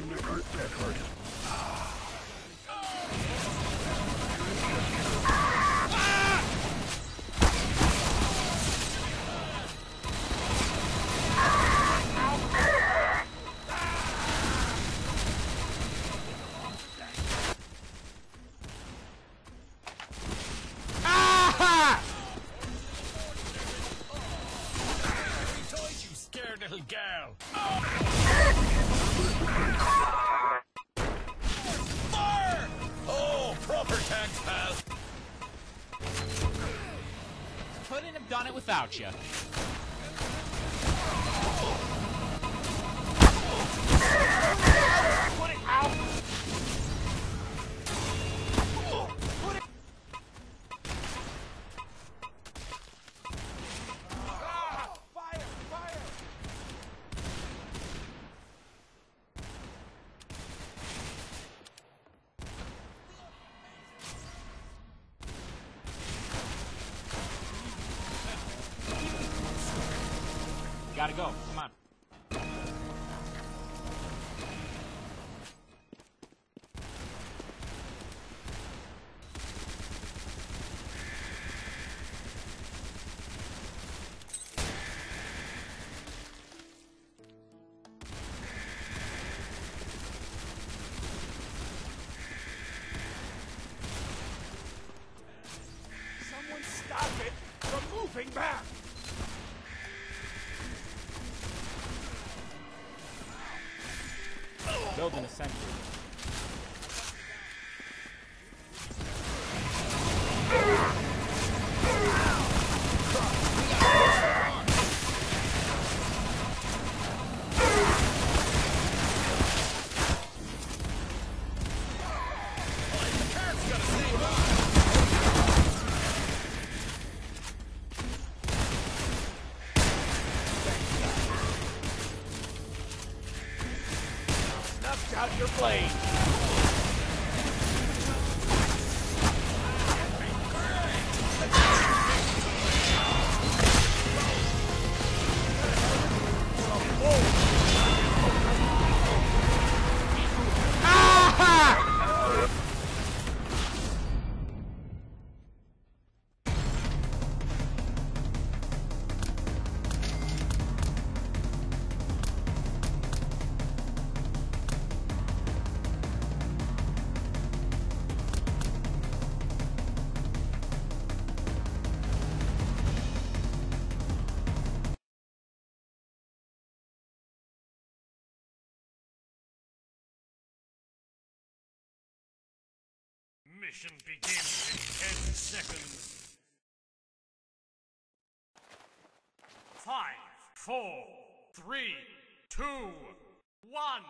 started the little girl! Fire! Couldn't have done it without you. Put it Gotta go. Building a sentry. Out your blade! Mission begins in 10 seconds. Five, four, three, two, one.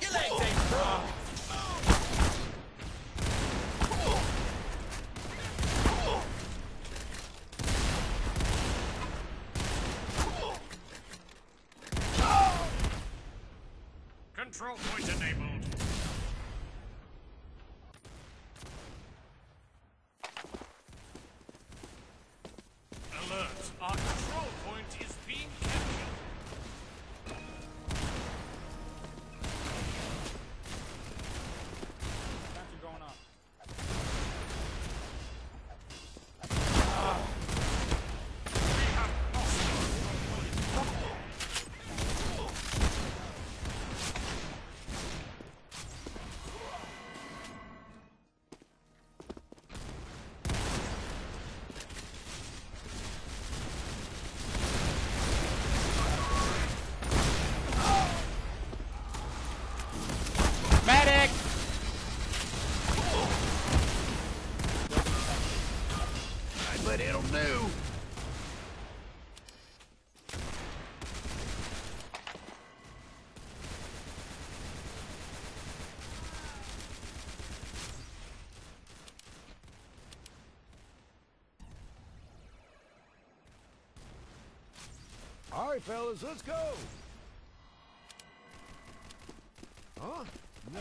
Your legs ain't Control point enabled. Right, fellas, let's go. Huh? No.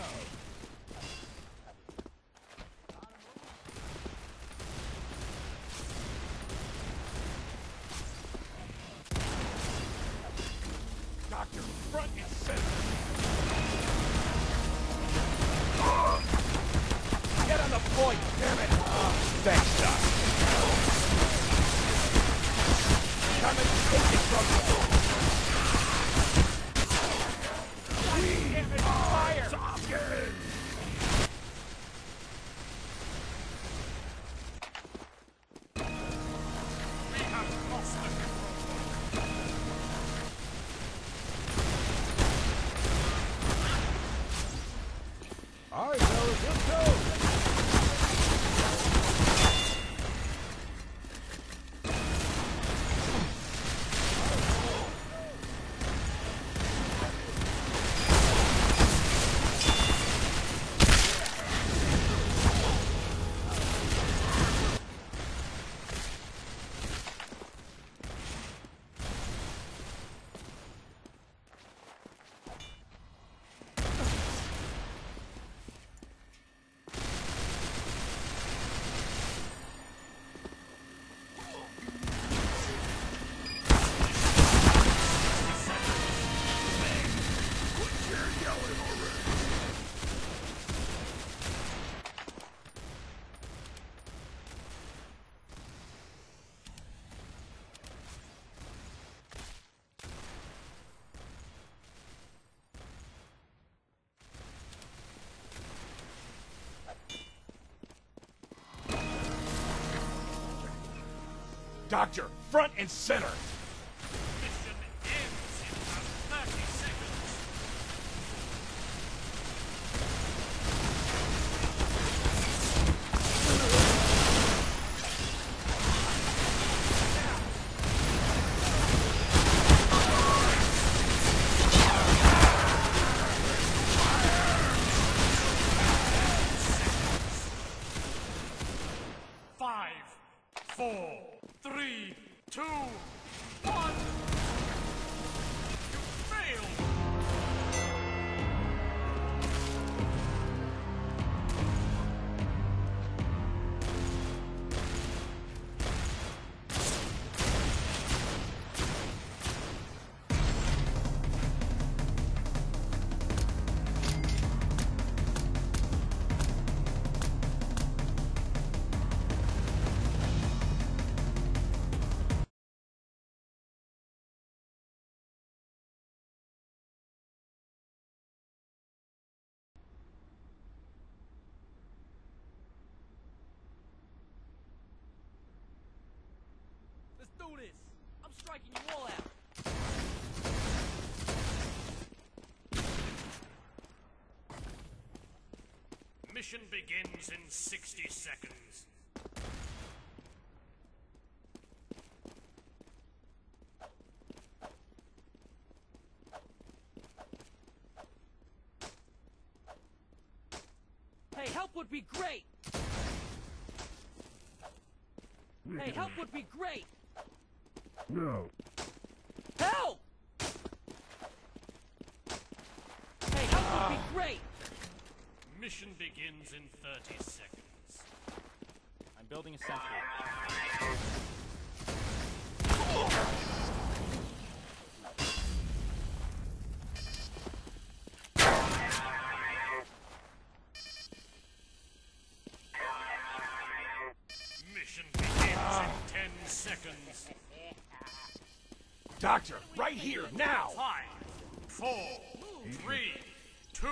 Doctor, front and center. Get on the point, damn it! thanks, Doc. All right, fellas, let's go. Doctor, front and center. Do this. I'm striking you all out. Mission begins in 60 seconds. Hey, help would be great! Hey, help would be great! No. Help! Hey, help would be great! Mission begins in 30 seconds. I'm building a sentry. Doctor, right here, now! Five, four, three, two,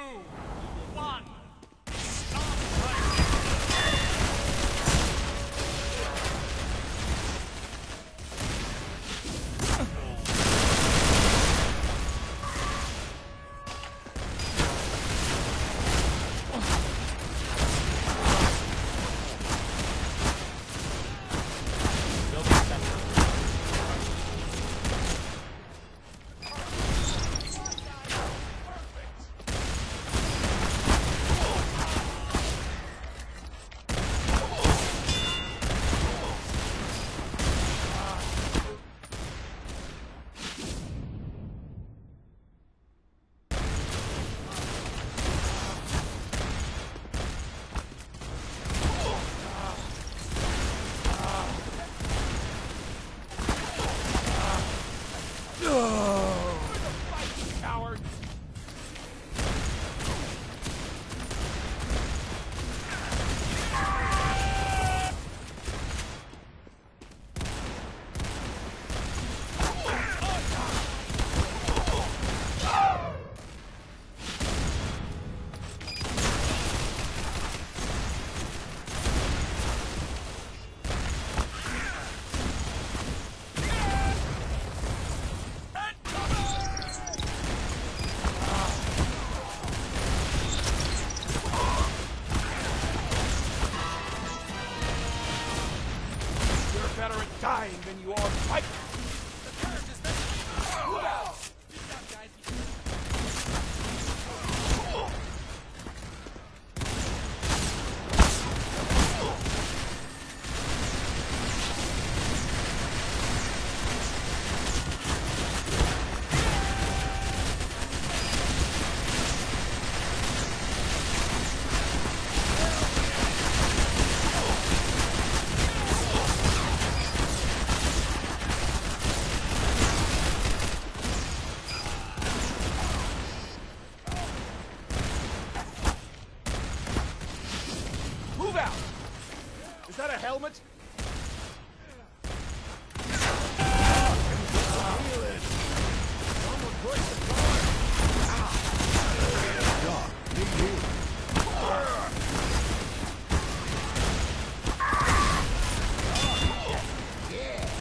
helmet